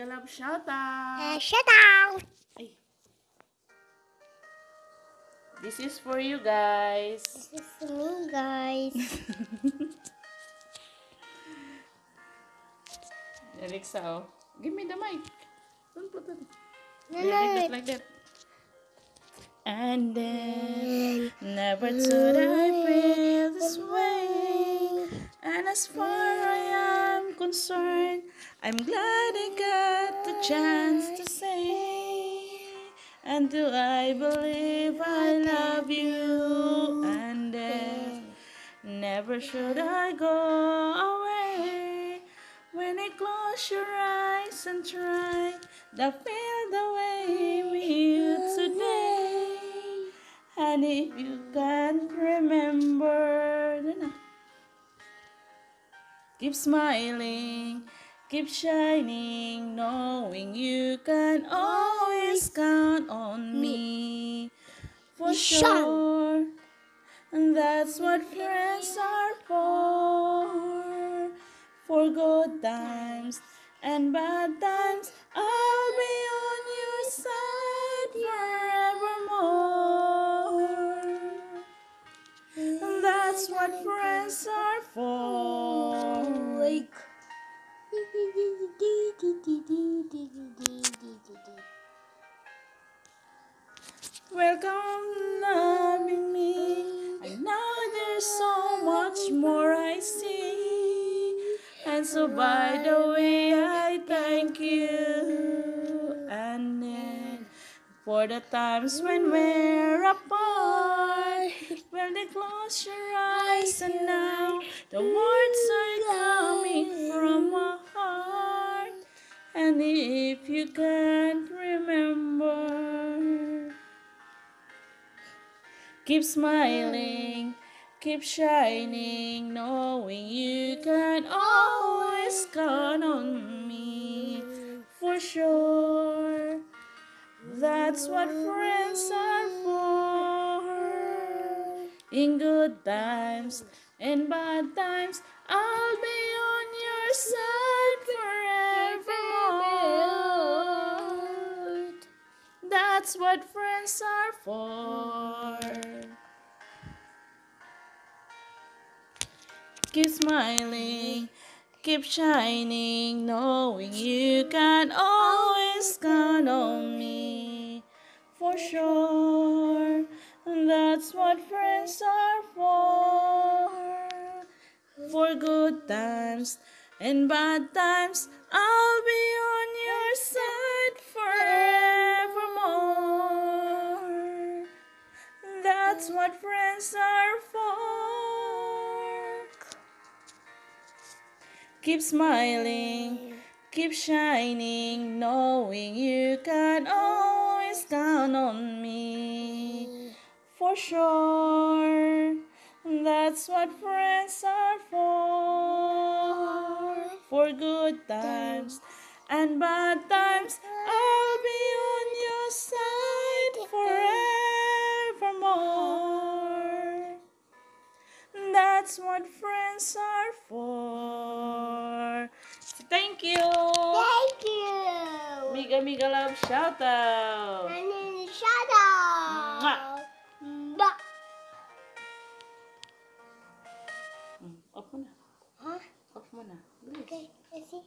Shout out! Uh, shut out! Ay. This is for you guys. This is for me, guys. Alexa, oh. Give me the mic. Don't put it. No, Yeah, like that, no. like that. And then, never thought I feel this way. And as far I am concerned, I'm glad I got the chance to say. And do I believe I love you? And then, never should I go away. When you close your eyes and try to feel the way we used today. And if you can't remember, keep smiling, keep shining, knowing you can always count on me. For sure, and that's what friends are for. For good times and bad times, I'll be on your side forevermore. And that's what friends are for. Welcome, loving me. I know there's so much more I see. And so, by the way, I thank you. And for the times when we're apart, when they close your eyes, and now the words are coming from my heart. And if you can't remember, keep smiling, keep shining, knowing you can always count on me for sure. That's what friends are for. In good times and bad times, I'll be on your side forevermore. That's what friends are for. Keep smiling, keep shining, knowing you can always count on me. For sure, that's what friends are for. For good times and bad times, I'll be on your side forevermore. That's what friends are for. Keep smiling, keep shining, knowing you can always count on me. For sure, that's what friends are for. For good times and bad times, I'll be on your side forevermore. That's what friends are for. Miga Miga Love shout out. Nani shout out. Mbak. Oke, okay, kasih.